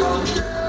like